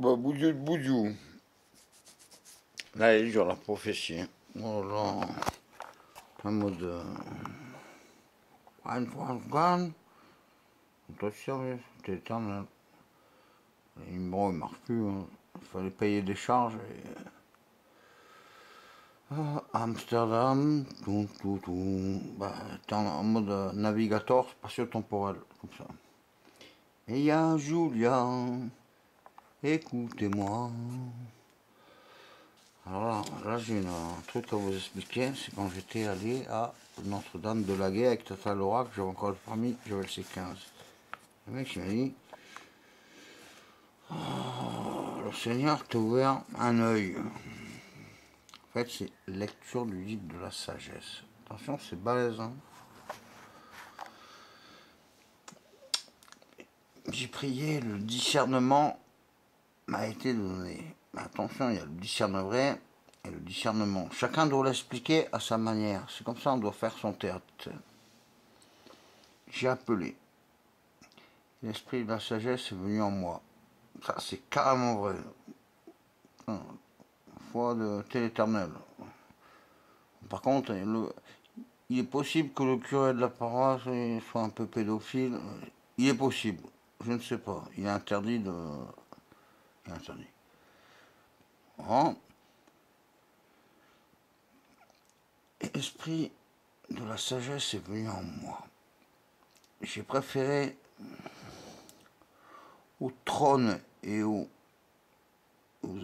De boudou. Là, il est dur la prophétie. Oh là. En mode. One. Toi, sérieux, c'était éternel. Bon, il marche plus. Hein. Il fallait payer des charges. Et... Ah, Amsterdam, tout, tout, tout. Bah, t'es en, mode navigateur spatio-temporel, comme ça. Et il y a Julia, écoutez-moi. Alors là, j'ai un truc à vous expliquer, c'est quand j'étais allé à Notre-Dame de la Guerre avec Tata Laura, que j'avais encore le permis, j'avais le C15. Le mec il m'a dit, oh, le Seigneur t'a ouvert un œil. En fait, c'est lecture du livre de la sagesse. Attention, c'est balèze. Hein. J'ai prié, le discernement m'a été donné. attention, il y a le discernement vrai et le discernement. Chacun doit l'expliquer à sa manière. C'est comme ça on doit faire son théâtre. J'ai appelé. L'esprit de la sagesse est venu en moi. Ça, c'est carrément vrai. Foi de tel éternel. Par contre, il est possible que le curé de la paroisse soit un peu pédophile. Il est possible. Je ne sais pas. Il est interdit de. Est interdit. Esprit de la sagesse est venu en moi. J'ai préféré au trône et aux,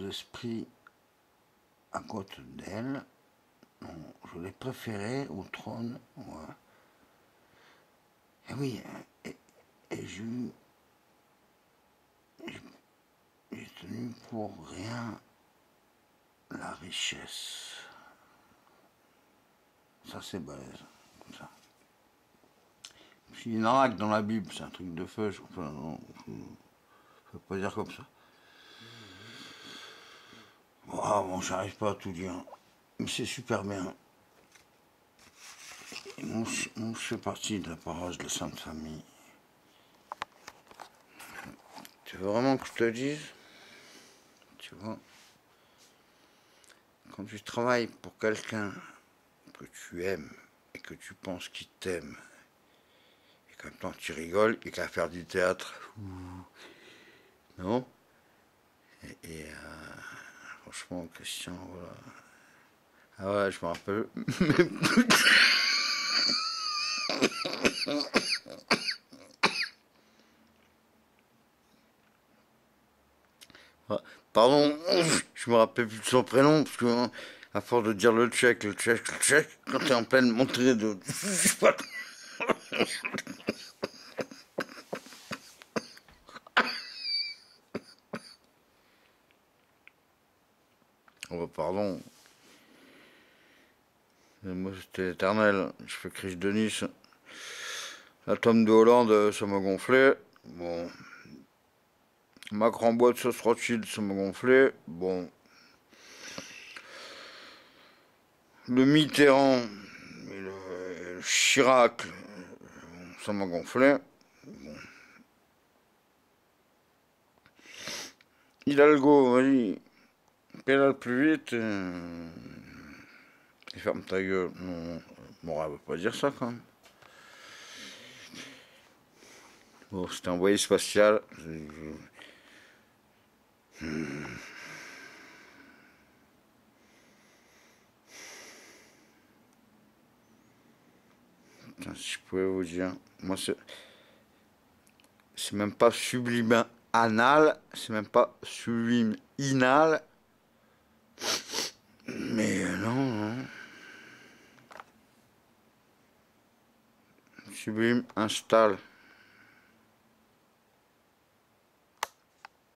esprits à côté d'elle. Je l'ai préféré au trône. Et oui, et, et j'ai j'ai pour rien la richesse. Ça c'est balèze, comme ça. Si une arnaque dans la Bible, c'est un truc de feu, je ne peux pas dire comme ça. Ah bon, j'arrive pas à tout dire, mais c'est super bien. moi, je fais partie de la paroisse de la Sainte Famille. Tu veux vraiment que je te dise? Quand tu travailles pour quelqu'un que tu aimes et que tu penses qu'il t'aime, et qu'en temps tu rigoles et qu'à faire du théâtre, non? Et, euh, franchement, Christian, voilà. Ah ouais, je me rappelle Pardon, je me rappelle plus de son prénom, parce que hein, à force de dire le tchèque, le tchèque, le tchèque, quand t'es en pleine montée de. Oh pardon. moi c'était éternel. Je fais crise de Nice. La tome de Hollande, ça m'a gonflé. Bon, Macron boîte sauce Rothschild, ça m'a gonflé. Bon. Le Mitterrand, le, Chirac, ça m'a gonflé. Bon. Hidalgo, vas-y, pédale plus vite. Et ferme ta gueule. Non, elle va pas dire ça quand même. Bon, c'était un voyage spatial. Hmm. si je pouvais vous dire, moi c'est, même pas sublime anal, c'est même pas sublime inal, mais non, non. Sublime installe.